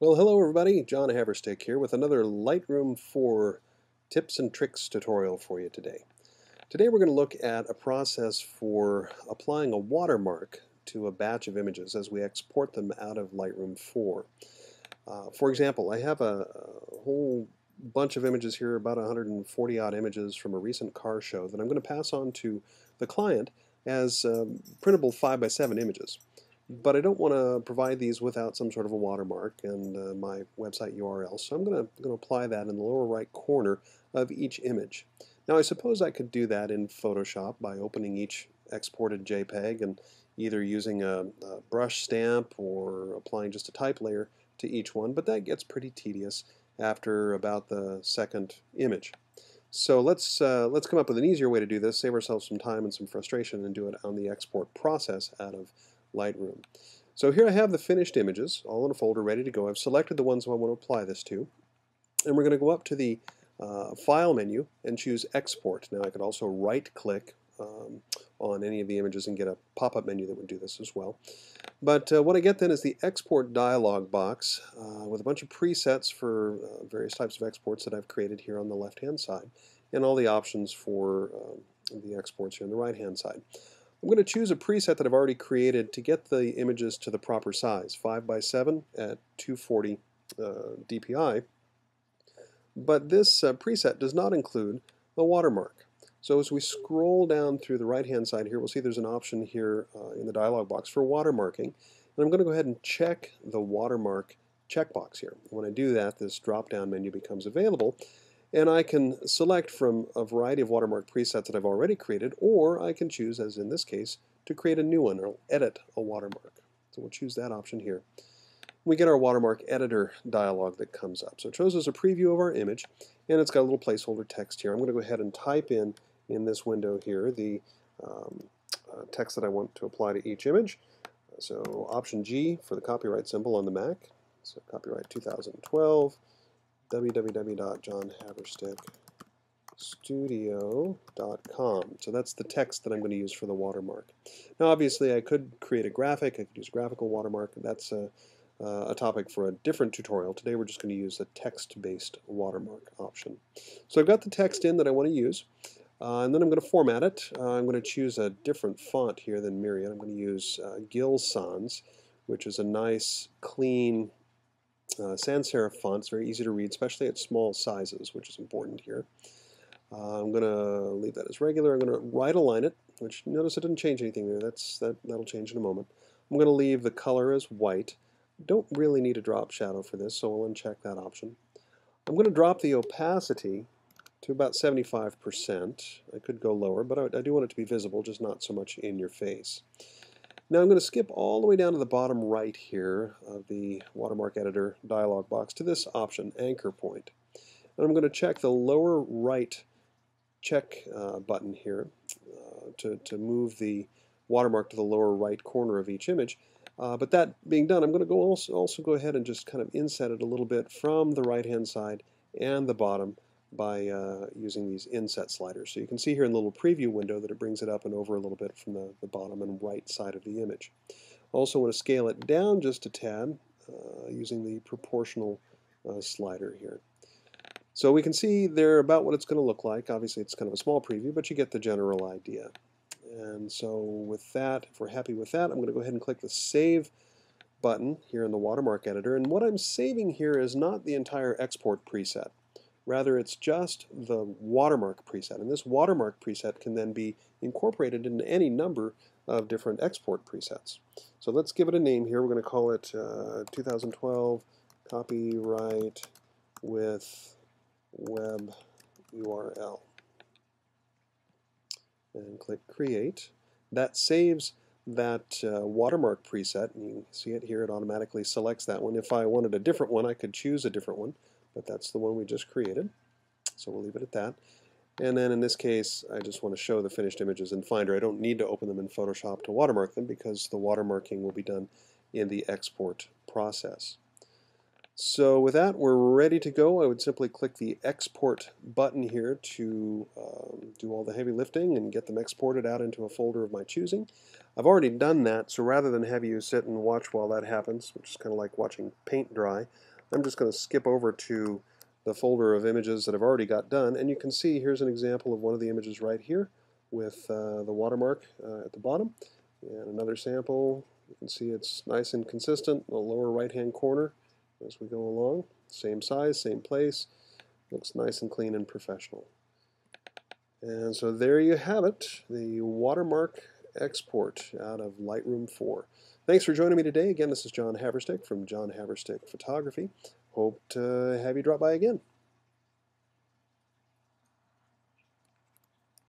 Well, hello everybody, Jon Haverstick here with another Lightroom 4 tips and tricks tutorial for you today. Today we're going to look at a process for applying a watermark to a batch of images as we export them out of Lightroom 4. Uh, for example, I have a, a, whole bunch of images here, about 140 odd images from a recent car show that I'm going to pass on to the client as um, printable 5x7 images but I don't want to provide these without some sort of a watermark and uh, my website URL. So I'm going to apply that in the lower right corner of each image. Now I suppose I could do that in Photoshop by opening each exported JPEG and either using a, a brush stamp or applying just a type layer to each one, but that gets pretty tedious after about the second image. So let's uh, let's come up with an easier way to do this, save ourselves some time and some frustration, and do it on the export process out of Lightroom. So here I have the finished images, all in a folder ready to go. I've selected the ones I want to apply this to. And we're going to go up to the uh, File menu and choose Export. Now I could also right-click um, on any of the images and get a pop-up menu that would do this as well. But uh, what I get then is the Export dialog box uh, with a bunch of presets for uh, various types of exports that I've created here on the left-hand side and all the options for um, the exports here on the right-hand side. I'm going to choose a preset that I've already created to get the images to the proper size, 5 by 7 at 240 uh, DPI. But this uh, preset does not include the watermark. So as we scroll down through the right-hand side here, we'll see there's an option here uh, in the dialog box for watermarking. And I'm going to go ahead and check the watermark checkbox here. When I do that, this drop-down menu becomes available. And I can select from a variety of watermark presets that I've already created, or I can choose, as in this case, to create a new one or edit a watermark. So we'll choose that option here. We get our watermark editor dialog that comes up. So it shows us a preview of our image, and it's got a little placeholder text here. I'm going to go ahead and type in, in this window here, the um, uh, text that I want to apply to each image. So option G for the copyright symbol on the Mac. So copyright 2012 www.johnhaverstickstudio.com. So that's the text that I'm going to use for the watermark. Now obviously I could create a graphic, I could use a graphical watermark, that's a, uh, a topic for a different tutorial. Today we're just going to use the text-based watermark option. So I've got the text in that I want to use. Uh, and then I'm going to format it. Uh, I'm going to choose a different font here than Myriad. I'm going to use uh, Gill Sans, which is a nice, clean, uh, sans serif font. It's very easy to read, especially at small sizes, which is important here. Uh, I'm going to leave that as regular. I'm going to right align it, which notice it didn't change anything there. That's that, That'll change in a moment. I'm going to leave the color as white. Don't really need a drop shadow for this, so we'll uncheck that option. I'm going to drop the opacity to about 75%. I could go lower, but I, I do want it to be visible, just not so much in your face. Now I'm going to skip all the way down to the bottom right here of the watermark editor dialog box to this option, anchor point. And I'm going to check the lower right check uh, button here uh, to, to move the watermark to the lower right corner of each image. Uh, but that being done, I'm going to go also, also go ahead and just kind of inset it a little bit from the right hand side and the bottom by uh, using these inset sliders. So you can see here in the little preview window that it brings it up and over a little bit from the, the bottom and right side of the image. Also want to scale it down just a tad uh, using the proportional uh, slider here. So we can see there about what it's going to look like. Obviously it's kind of a small preview, but you get the general idea. And so with that, if we're happy with that, I'm going to go ahead and click the Save button here in the watermark editor. And what I'm saving here is not the entire export preset. Rather, it's just the watermark preset. And this watermark preset can then be incorporated into any number of different export presets. So let's give it a name here. We're going to call it uh, 2012 copyright with web URL. And click Create. That saves that uh, watermark preset. And you can see it here. It automatically selects that one. If I wanted a different one, I could choose a different one but that's the one we just created. So we'll leave it at that. And then in this case, I just want to show the finished images in Finder. I don't need to open them in Photoshop to watermark them because the watermarking will be done in the export process. So with that, we're ready to go. I would simply click the export button here to um, do all the heavy lifting and get them exported out into a folder of my choosing. I've already done that, so rather than have you sit and watch while that happens, which is kind of like watching paint dry, I'm just going to skip over to the folder of images that I've already got done, and you can see here's an example of one of the images right here with uh, the watermark uh, at the bottom, and another sample. You can see it's nice and consistent the lower right-hand corner as we go along. Same size, same place. Looks nice and clean and professional. And so there you have it, the watermark export out of Lightroom 4. Thanks for joining me today. Again, this is Jon Haverstick from Jon Haverstick Photography. Hope to have you drop by again.